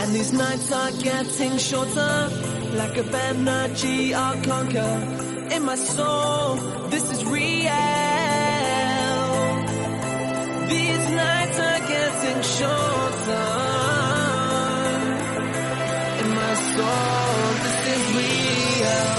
And these nights are getting shorter, like a energy I'll conquer. In my soul, this is real. These nights are getting shorter. In my soul, this is real.